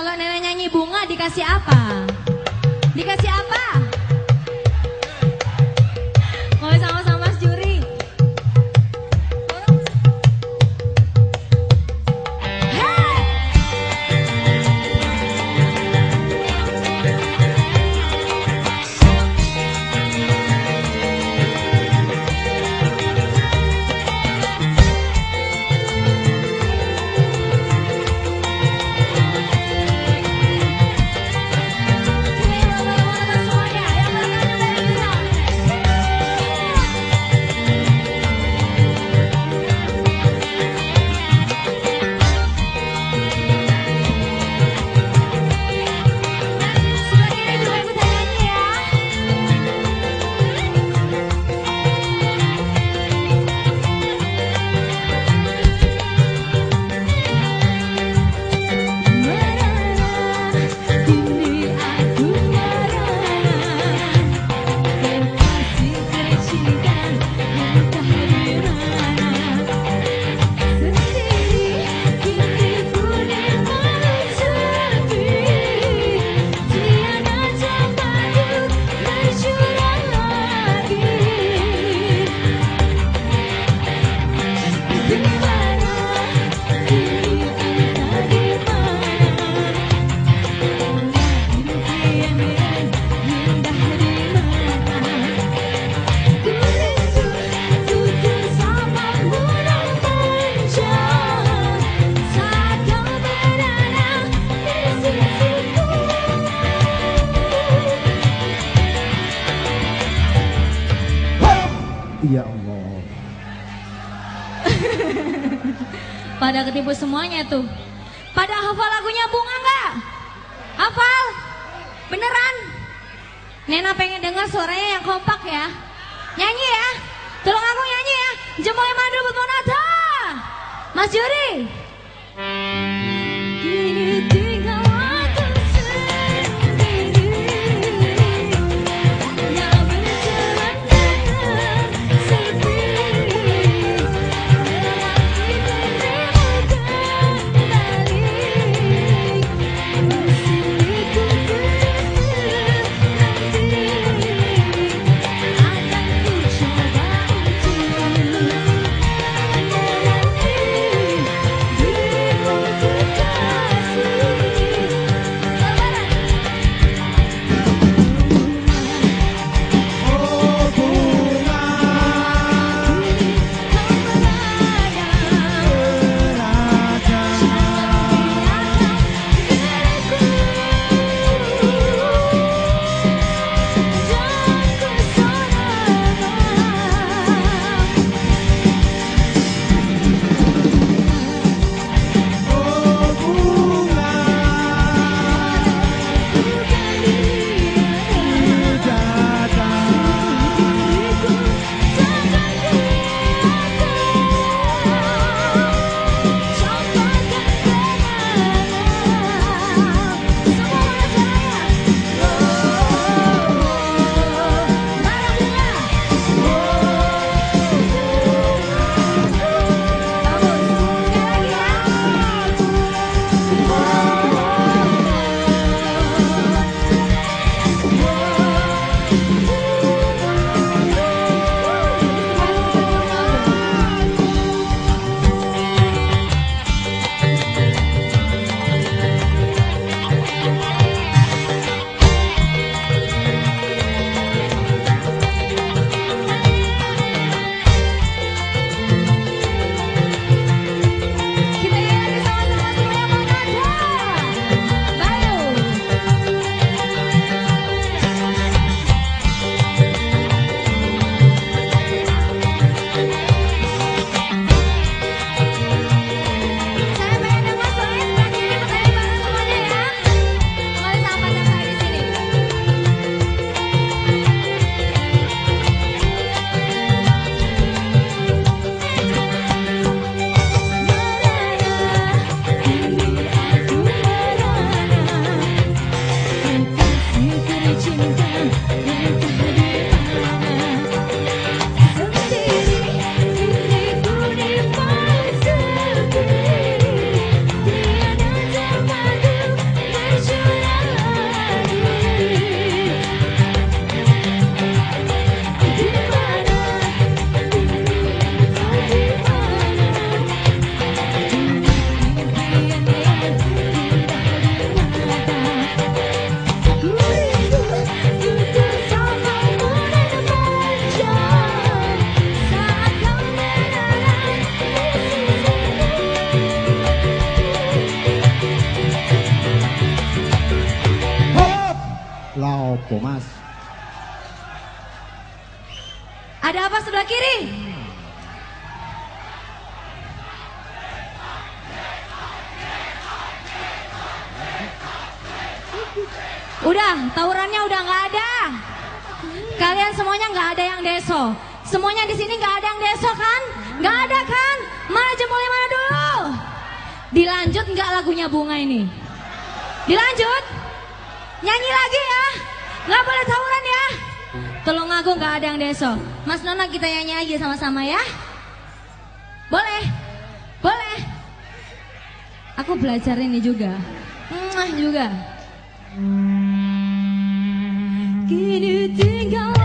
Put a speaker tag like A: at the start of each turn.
A: Kalau nenek nyanyi bunga dikasih apa? Dikasih apa? pada ketipu semuanya tuh. Pada hafal lagunya Bunga nggak? Hafal? Beneran? Nena pengen dengar suaranya yang kompak ya. Nyanyi ya. Tolong aku nyanyi ya. Jemoy madu buat Mas
B: Yuri.
A: Ada apa sebelah kiri? Udah, tawurannya udah nggak ada. Kalian semuanya nggak ada yang deso. Semuanya di sini nggak ada yang deso kan? Nggak ada kan? Mana jempolnya mana dulu? Dilanjut nggak lagunya bunga ini? Dilanjut? Nyanyi lagi ya? Nggak boleh tawuran ya? Aku nggak ada yang deso. Mas Nona kita nyanyi aja sama-sama ya? Boleh? Boleh? Aku belajar ini juga. Mwah juga. Kini tinggal